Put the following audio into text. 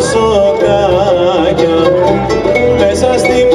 σοκάκια μέσα στη